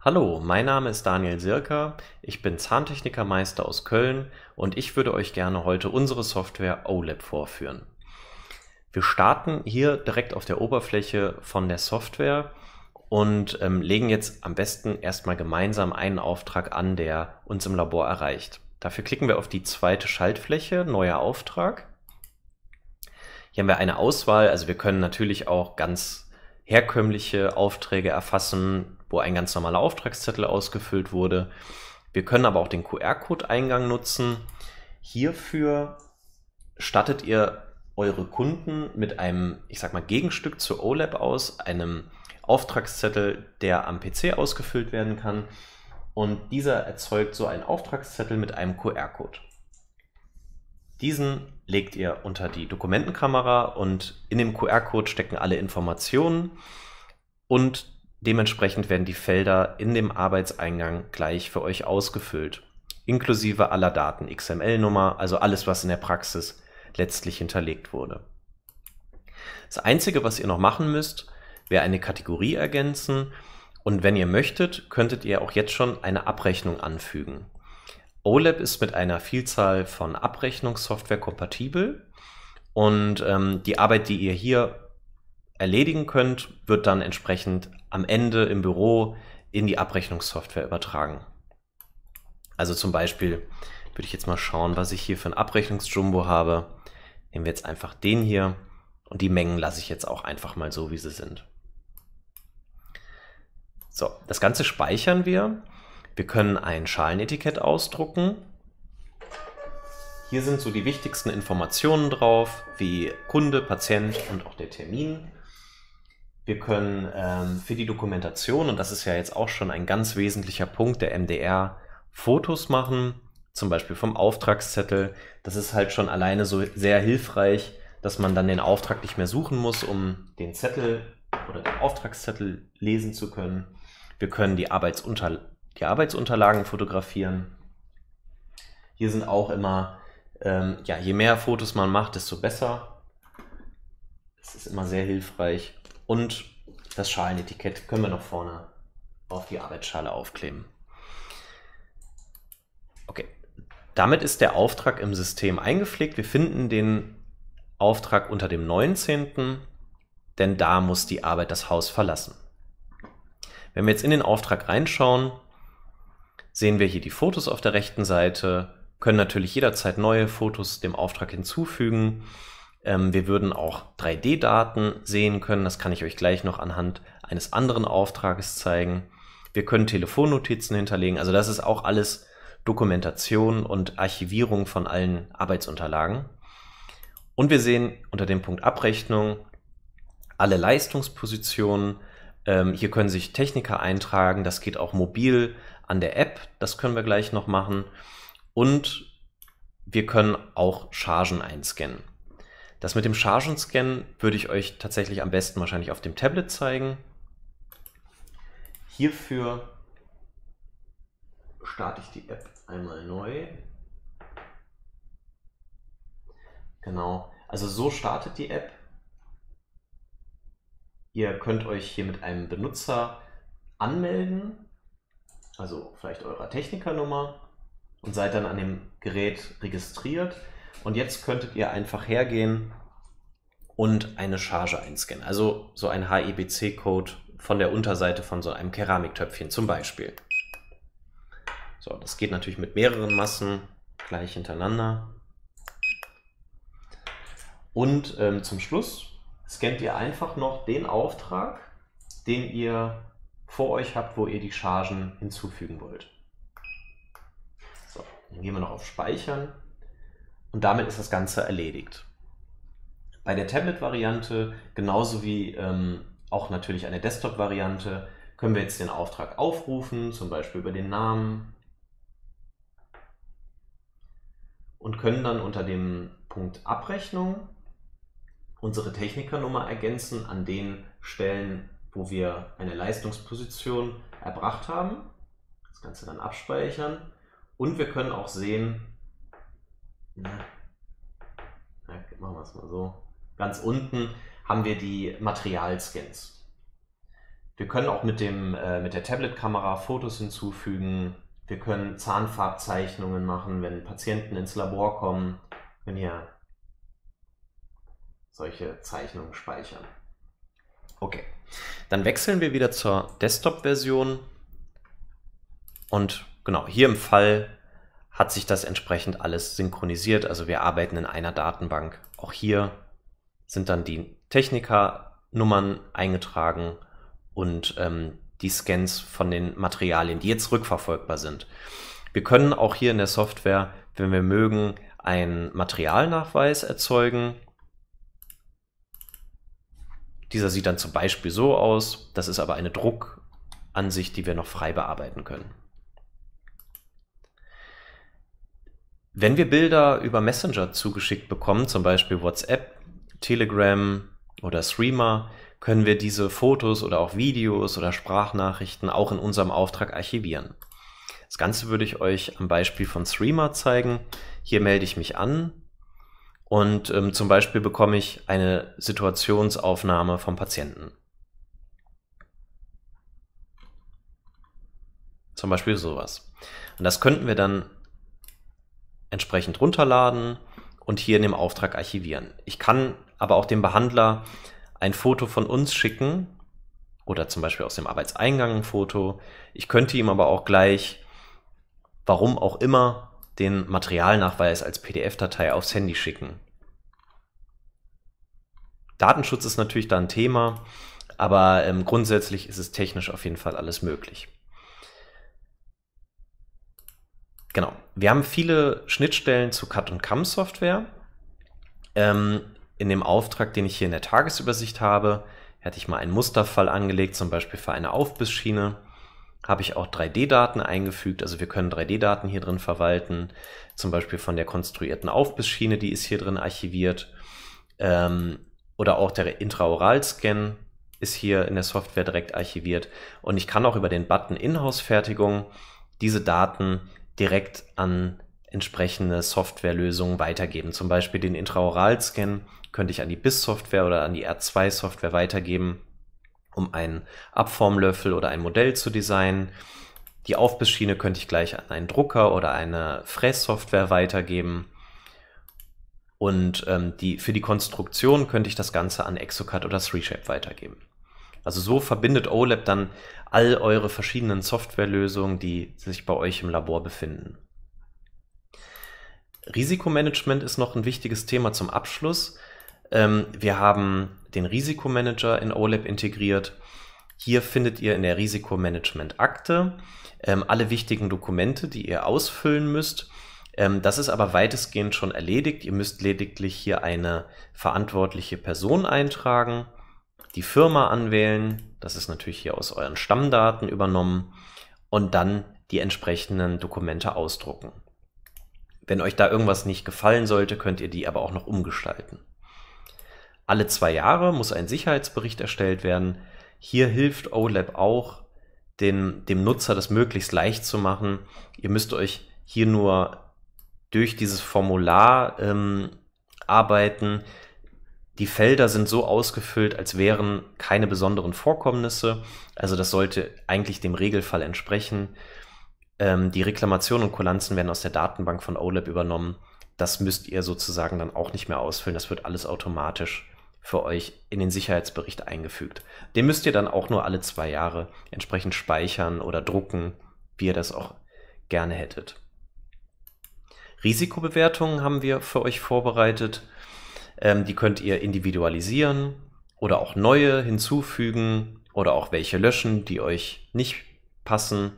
Hallo, mein Name ist Daniel Sirka, ich bin Zahntechnikermeister aus Köln und ich würde euch gerne heute unsere Software OLAB vorführen. Wir starten hier direkt auf der Oberfläche von der Software und ähm, legen jetzt am besten erstmal gemeinsam einen Auftrag an, der uns im Labor erreicht. Dafür klicken wir auf die zweite Schaltfläche, neuer Auftrag. Hier haben wir eine Auswahl, also wir können natürlich auch ganz herkömmliche Aufträge erfassen, wo ein ganz normaler Auftragszettel ausgefüllt wurde. Wir können aber auch den QR-Code-Eingang nutzen. Hierfür stattet ihr eure Kunden mit einem, ich sag mal, Gegenstück zur OLAB aus, einem Auftragszettel, der am PC ausgefüllt werden kann. Und dieser erzeugt so einen Auftragszettel mit einem QR-Code. Diesen legt ihr unter die Dokumentenkamera und in dem QR-Code stecken alle Informationen und Dementsprechend werden die Felder in dem Arbeitseingang gleich für euch ausgefüllt, inklusive aller Daten, XML-Nummer, also alles, was in der Praxis letztlich hinterlegt wurde. Das Einzige, was ihr noch machen müsst, wäre eine Kategorie ergänzen und wenn ihr möchtet, könntet ihr auch jetzt schon eine Abrechnung anfügen. OLAB ist mit einer Vielzahl von Abrechnungssoftware kompatibel und ähm, die Arbeit, die ihr hier erledigen könnt, wird dann entsprechend am Ende im Büro in die Abrechnungssoftware übertragen. Also zum Beispiel würde ich jetzt mal schauen, was ich hier für ein Abrechnungsjumbo habe. Nehmen wir jetzt einfach den hier und die Mengen lasse ich jetzt auch einfach mal so, wie sie sind. So, das Ganze speichern wir. Wir können ein Schalenetikett ausdrucken. Hier sind so die wichtigsten Informationen drauf, wie Kunde, Patient und auch der Termin. Wir können ähm, für die Dokumentation, und das ist ja jetzt auch schon ein ganz wesentlicher Punkt der MDR, Fotos machen, zum Beispiel vom Auftragszettel. Das ist halt schon alleine so sehr hilfreich, dass man dann den Auftrag nicht mehr suchen muss, um den Zettel oder den Auftragszettel lesen zu können. Wir können die, Arbeitsunter die Arbeitsunterlagen fotografieren. Hier sind auch immer, ähm, ja, je mehr Fotos man macht, desto besser. Das ist immer sehr hilfreich. Und das Schalenetikett können wir noch vorne auf die Arbeitsschale aufkleben. Okay, damit ist der Auftrag im System eingepflegt. Wir finden den Auftrag unter dem 19., denn da muss die Arbeit das Haus verlassen. Wenn wir jetzt in den Auftrag reinschauen, sehen wir hier die Fotos auf der rechten Seite, können natürlich jederzeit neue Fotos dem Auftrag hinzufügen ähm, wir würden auch 3D-Daten sehen können. Das kann ich euch gleich noch anhand eines anderen Auftrages zeigen. Wir können Telefonnotizen hinterlegen. Also das ist auch alles Dokumentation und Archivierung von allen Arbeitsunterlagen. Und wir sehen unter dem Punkt Abrechnung alle Leistungspositionen. Ähm, hier können sich Techniker eintragen. Das geht auch mobil an der App. Das können wir gleich noch machen. Und wir können auch Chargen einscannen. Das mit dem Chargenscan würde ich euch tatsächlich am besten wahrscheinlich auf dem Tablet zeigen. Hierfür starte ich die App einmal neu. Genau, also so startet die App. Ihr könnt euch hier mit einem Benutzer anmelden, also vielleicht eurer Technikernummer und seid dann an dem Gerät registriert. Und jetzt könntet ihr einfach hergehen und eine Charge einscannen. Also so ein HEBC-Code von der Unterseite von so einem Keramiktöpfchen zum Beispiel. So, das geht natürlich mit mehreren Massen gleich hintereinander. Und ähm, zum Schluss scannt ihr einfach noch den Auftrag, den ihr vor euch habt, wo ihr die Chargen hinzufügen wollt. So, dann gehen wir noch auf Speichern und damit ist das Ganze erledigt. Bei der Tablet-Variante, genauso wie ähm, auch natürlich eine Desktop-Variante, können wir jetzt den Auftrag aufrufen, zum Beispiel über den Namen und können dann unter dem Punkt Abrechnung unsere Technikernummer ergänzen an den Stellen, wo wir eine Leistungsposition erbracht haben. Das Ganze dann abspeichern und wir können auch sehen, na, machen wir es mal so. Ganz unten haben wir die Materialscans. Wir können auch mit, dem, äh, mit der Tablet-Kamera Fotos hinzufügen. Wir können Zahnfarbzeichnungen machen, wenn Patienten ins Labor kommen. Wenn hier solche Zeichnungen speichern. Okay, dann wechseln wir wieder zur Desktop-Version. Und genau, hier im Fall hat sich das entsprechend alles synchronisiert. Also wir arbeiten in einer Datenbank. Auch hier sind dann die Techniker-Nummern eingetragen und ähm, die Scans von den Materialien, die jetzt rückverfolgbar sind. Wir können auch hier in der Software, wenn wir mögen, einen Materialnachweis erzeugen. Dieser sieht dann zum Beispiel so aus. Das ist aber eine Druckansicht, die wir noch frei bearbeiten können. Wenn wir Bilder über Messenger zugeschickt bekommen, zum Beispiel WhatsApp, Telegram oder Streamer, können wir diese Fotos oder auch Videos oder Sprachnachrichten auch in unserem Auftrag archivieren. Das Ganze würde ich euch am Beispiel von Streamer zeigen. Hier melde ich mich an und ähm, zum Beispiel bekomme ich eine Situationsaufnahme vom Patienten. Zum Beispiel sowas. Und das könnten wir dann entsprechend runterladen und hier in dem Auftrag archivieren. Ich kann aber auch dem Behandler ein Foto von uns schicken oder zum Beispiel aus dem Arbeitseingang ein Foto. Ich könnte ihm aber auch gleich, warum auch immer, den Materialnachweis als PDF-Datei aufs Handy schicken. Datenschutz ist natürlich da ein Thema, aber ähm, grundsätzlich ist es technisch auf jeden Fall alles möglich. Genau. Wir haben viele Schnittstellen zu Cut- und Cam-Software. Ähm, in dem Auftrag, den ich hier in der Tagesübersicht habe, hatte ich mal einen Musterfall angelegt, zum Beispiel für eine Aufbissschiene. Habe ich auch 3D-Daten eingefügt, also wir können 3D-Daten hier drin verwalten, zum Beispiel von der konstruierten Aufbissschiene, die ist hier drin archiviert. Ähm, oder auch der Intraoral-Scan ist hier in der Software direkt archiviert. Und ich kann auch über den Button Inhouse-Fertigung diese Daten direkt an entsprechende Softwarelösungen weitergeben. Zum Beispiel den Intraoral-Scan könnte ich an die BIS-Software oder an die R2-Software weitergeben, um einen Abformlöffel oder ein Modell zu designen. Die Aufbissschiene könnte ich gleich an einen Drucker oder eine Frässoftware weitergeben. Und ähm, die, für die Konstruktion könnte ich das Ganze an Exocad oder 3Shape weitergeben. Also so verbindet OLAP dann all eure verschiedenen Softwarelösungen, die sich bei euch im Labor befinden. Risikomanagement ist noch ein wichtiges Thema zum Abschluss. Ähm, wir haben den Risikomanager in OLAP integriert. Hier findet ihr in der Risikomanagement-Akte ähm, alle wichtigen Dokumente, die ihr ausfüllen müsst. Ähm, das ist aber weitestgehend schon erledigt. Ihr müsst lediglich hier eine verantwortliche Person eintragen, die Firma anwählen. Das ist natürlich hier aus euren Stammdaten übernommen und dann die entsprechenden Dokumente ausdrucken. Wenn euch da irgendwas nicht gefallen sollte, könnt ihr die aber auch noch umgestalten. Alle zwei Jahre muss ein Sicherheitsbericht erstellt werden. Hier hilft OLAP auch, den, dem Nutzer das möglichst leicht zu machen. Ihr müsst euch hier nur durch dieses Formular ähm, arbeiten. Die Felder sind so ausgefüllt, als wären keine besonderen Vorkommnisse. Also das sollte eigentlich dem Regelfall entsprechen. Ähm, die Reklamationen und Kulanzen werden aus der Datenbank von OLAP übernommen. Das müsst ihr sozusagen dann auch nicht mehr ausfüllen. Das wird alles automatisch für euch in den Sicherheitsbericht eingefügt. Den müsst ihr dann auch nur alle zwei Jahre entsprechend speichern oder drucken, wie ihr das auch gerne hättet. Risikobewertungen haben wir für euch vorbereitet. Ähm, die könnt ihr individualisieren oder auch neue hinzufügen oder auch welche löschen, die euch nicht passen.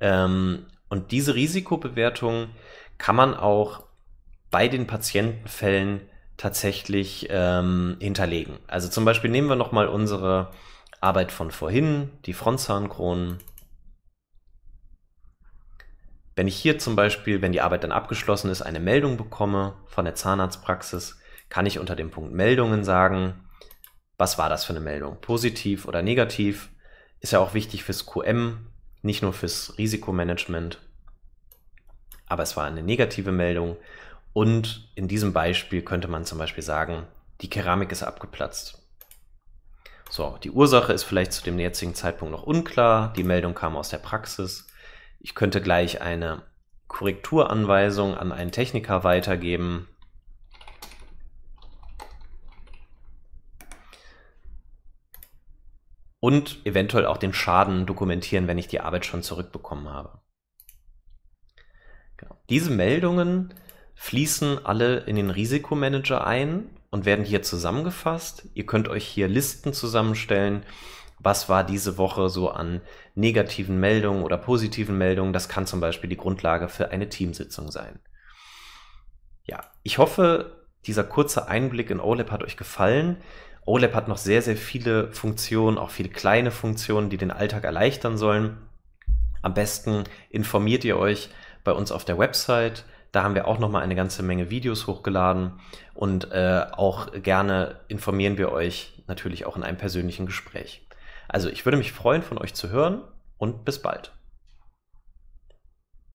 Ähm, und diese Risikobewertung kann man auch bei den Patientenfällen tatsächlich ähm, hinterlegen. Also zum Beispiel nehmen wir nochmal unsere Arbeit von vorhin, die Frontzahnkronen. Wenn ich hier zum Beispiel, wenn die Arbeit dann abgeschlossen ist, eine Meldung bekomme von der Zahnarztpraxis, kann ich unter dem Punkt Meldungen sagen, was war das für eine Meldung? Positiv oder negativ? Ist ja auch wichtig fürs QM, nicht nur fürs Risikomanagement. Aber es war eine negative Meldung. Und in diesem Beispiel könnte man zum Beispiel sagen, die Keramik ist abgeplatzt. So, die Ursache ist vielleicht zu dem jetzigen Zeitpunkt noch unklar. Die Meldung kam aus der Praxis. Ich könnte gleich eine Korrekturanweisung an einen Techniker weitergeben. Und eventuell auch den Schaden dokumentieren, wenn ich die Arbeit schon zurückbekommen habe. Genau. Diese Meldungen fließen alle in den Risikomanager ein und werden hier zusammengefasst. Ihr könnt euch hier Listen zusammenstellen. Was war diese Woche so an negativen Meldungen oder positiven Meldungen? Das kann zum Beispiel die Grundlage für eine Teamsitzung sein. Ja, ich hoffe, dieser kurze Einblick in OLAP hat euch gefallen. OLAP hat noch sehr, sehr viele Funktionen, auch viele kleine Funktionen, die den Alltag erleichtern sollen. Am besten informiert ihr euch bei uns auf der Website da haben wir auch noch mal eine ganze Menge Videos hochgeladen und äh, auch gerne informieren wir euch natürlich auch in einem persönlichen Gespräch. Also ich würde mich freuen, von euch zu hören und bis bald.